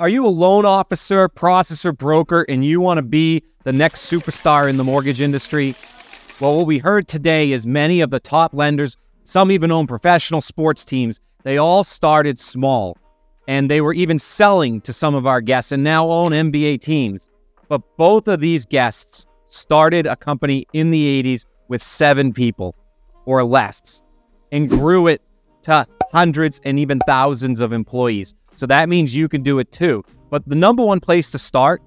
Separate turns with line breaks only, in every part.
Are you a loan officer, processor, broker, and you want to be the next superstar in the mortgage industry? Well, what we heard today is many of the top lenders, some even own professional sports teams, they all started small. And they were even selling to some of our guests and now own NBA teams. But both of these guests started a company in the 80s with seven people or less and grew it to hundreds and even thousands of employees. So that means you can do it too. But the number one place to start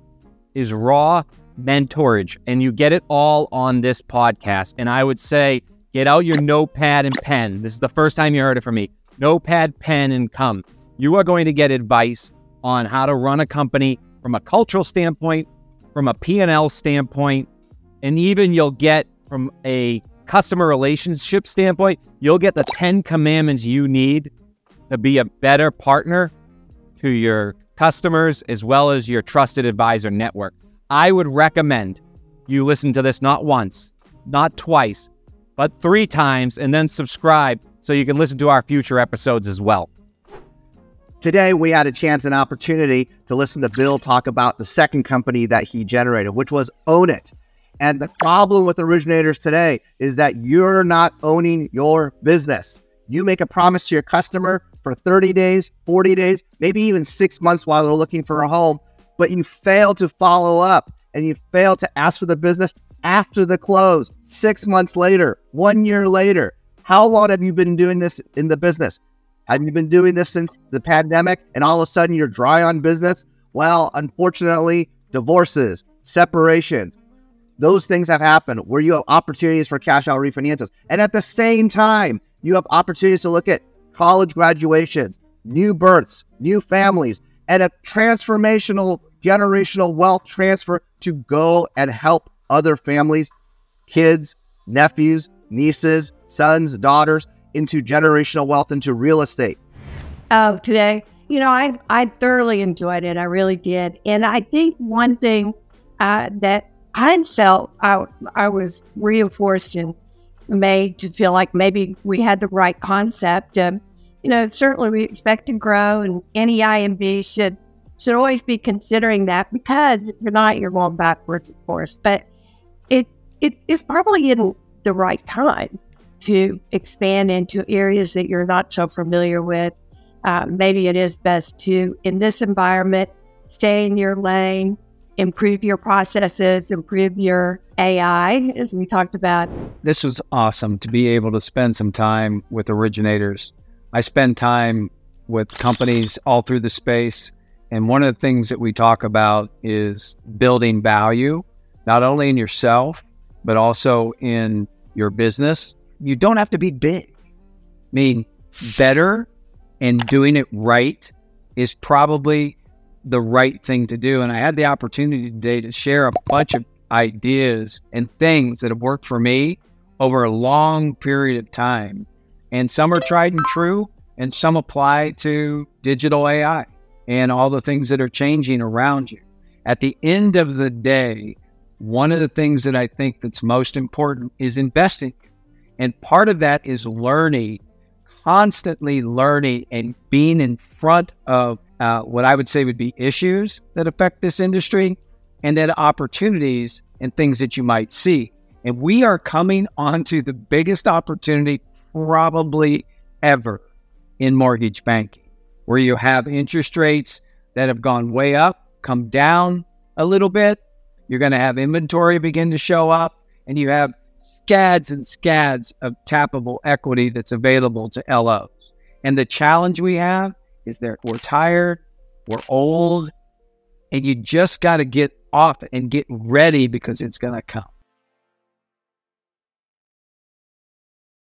is raw mentorage, and you get it all on this podcast. And I would say, get out your notepad and pen. This is the first time you heard it from me. Notepad, pen, and come. You are going to get advice on how to run a company from a cultural standpoint, from a P&L standpoint, and even you'll get from a customer relationship standpoint, you'll get the 10 commandments you need to be a better partner to your customers as well as your trusted advisor network. I would recommend you listen to this not once, not twice, but three times, and then subscribe so you can listen to our future episodes as well.
Today, we had a chance and opportunity to listen to Bill talk about the second company that he generated, which was Ownit. And the problem with originators today is that you're not owning your business. You make a promise to your customer for 30 days, 40 days, maybe even six months while they're looking for a home, but you fail to follow up and you fail to ask for the business after the close, six months later, one year later. How long have you been doing this in the business? Have you been doing this since the pandemic and all of a sudden you're dry on business? Well, unfortunately, divorces, separations, those things have happened where you have opportunities for cash out refinances. And at the same time, you have opportunities to look at college graduations, new births, new families, and a transformational generational wealth transfer to go and help other families, kids, nephews, nieces, sons, daughters into generational wealth into real estate.
Uh, today, you know, I I thoroughly enjoyed it. I really did, and I think one thing uh, that I felt I I was reinforced and made to feel like maybe we had the right concept. You know, certainly we expect to grow, and any IMB should should always be considering that because if you're not, you're going backwards, of course. But it it is probably in the right time to expand into areas that you're not so familiar with. Uh, maybe it is best to, in this environment, stay in your lane, improve your processes, improve your AI, as we talked about.
This was awesome to be able to spend some time with originators. I spend time with companies all through the space. And one of the things that we talk about is building value, not only in yourself, but also in your business. You don't have to be big. I mean, better and doing it right is probably the right thing to do. And I had the opportunity today to share a bunch of ideas and things that have worked for me over a long period of time. And some are tried and true, and some apply to digital AI and all the things that are changing around you. At the end of the day, one of the things that I think that's most important is investing. And part of that is learning, constantly learning and being in front of uh, what I would say would be issues that affect this industry and then opportunities and things that you might see. And we are coming onto the biggest opportunity probably ever in mortgage banking, where you have interest rates that have gone way up, come down a little bit. You're going to have inventory begin to show up, and you have scads and scads of tappable equity that's available to LOs. And the challenge we have is that we're tired, we're old, and you just got to get off and get ready because it's going to come.